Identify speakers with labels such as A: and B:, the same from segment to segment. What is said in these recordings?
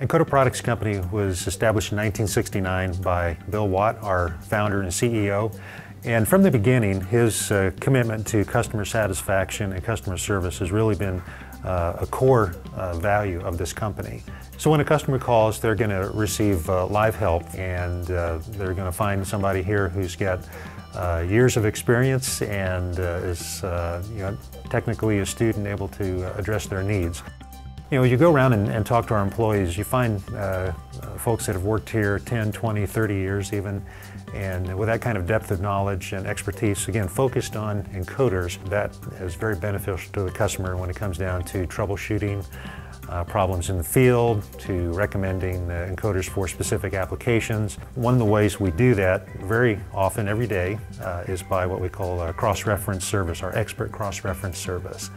A: Encoder Products Company was established in 1969 by Bill Watt, our founder and CEO. And from the beginning, his uh, commitment to customer satisfaction and customer service has really been uh, a core uh, value of this company. So when a customer calls, they're going to receive uh, live help and uh, they're going to find somebody here who's got uh, years of experience and is you know, technically astute and able to address their needs. You know, you go around and, and talk to our employees, you find uh, folks that have worked here 10, 20, 30 years even, and with that kind of depth of knowledge and expertise, again, focused on encoders, that is very beneficial to the customer when it comes down to troubleshooting uh, problems in the field, to recommending uh, encoders for specific applications. One of the ways we do that very often, every day, uh, is by what we call a cross-reference service, our expert cross-reference service.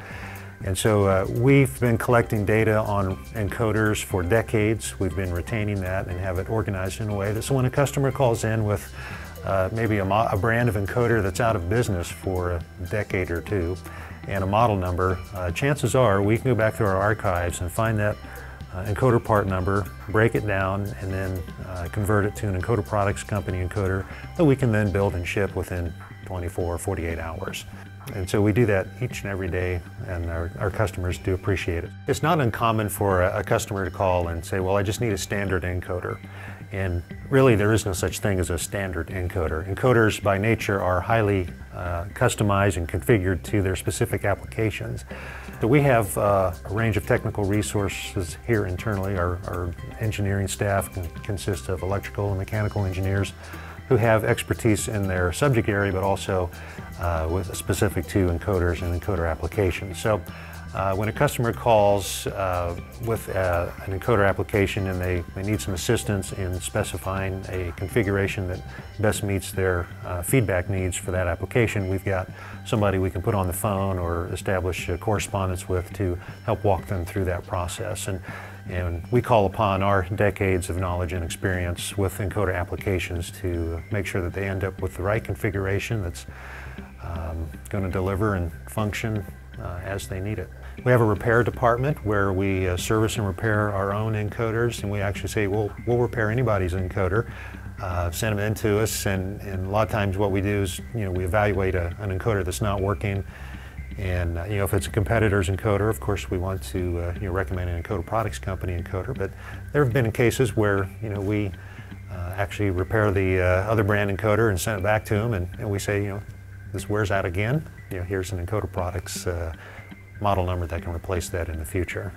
A: And so uh, we've been collecting data on encoders for decades. We've been retaining that and have it organized in a way that so when a customer calls in with uh, maybe a, a, brand of encoder that's out of business for a decade or two and a model number, uh, chances are we can go back through our archives and find that uh, encoder part number, break it down, and then uh, convert it to an encoder products company encoder that we can then build and ship within 24 or 48 hours. And so we do that each and every day, and our, our customers do appreciate it. It's not uncommon for a, a, customer to call and say, well, I just need a standard encoder. And really, there is no such thing as a standard encoder. Encoders, by nature, are highly uh, customized and configured to their specific applications. So we have uh, a range of technical resources here internally. Our, our engineering staff consists of electrical and mechanical engineers who have expertise in their subject area, but also uh, with specific to encoders and encoder applications. So uh, when a customer calls uh, with uh, an encoder application and they, they need some assistance in specifying a configuration that best meets their uh, feedback needs for that application, we've got somebody we can put on the phone or establish a correspondence with to help walk them through that process. And, and we call upon our decades of knowledge and experience with encoder applications to make sure that they end up with the right configuration that's um, going to deliver and function uh, as they need it. We have a repair department where we uh, service and repair our own encoders and we actually say we'll, we'll repair anybody's encoder. Uh, send them in to us and, and, a lot of times what we do is you know we evaluate a, an encoder that's not working and uh, you know if it's a competitor's encoder of course we want to uh, you know recommend an encoder products company encoder but there have been cases where you know we uh, actually repair the other brand encoder and send it back to them and, and we say you know this wears out again, you know, here's an encoder products uh, model number that can replace that in the future.